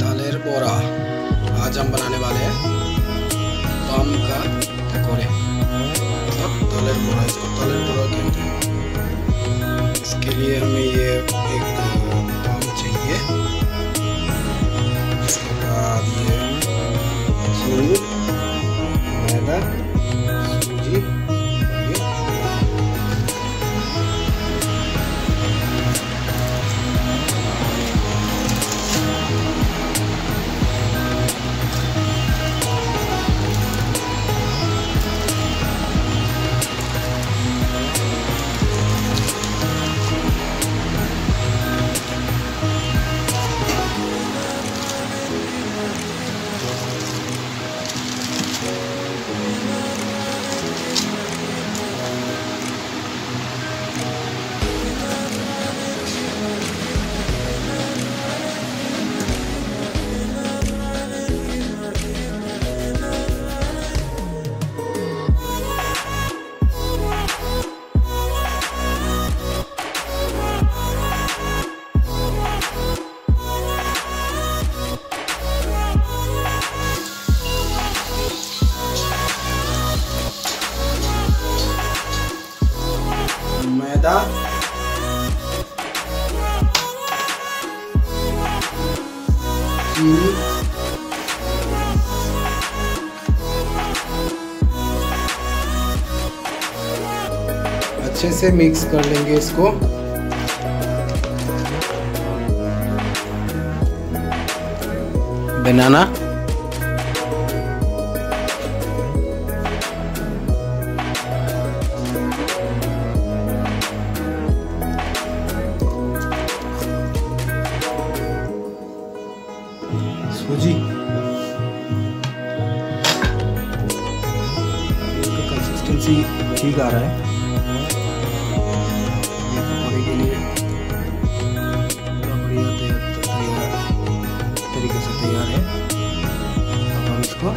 दालेर बोरा। आज हम बनाने वाले हैं पाम का पकौड़े मतलब दालेर बोरा इसको दालेर बोरा कहते हैं। इसके लिए हमें मैदा चीनी। अच्छे से मिक्स कर लेंगे इसको। बनाना। ही ठीक आ रहा है। तरीके से तैयार है। अब हम इसको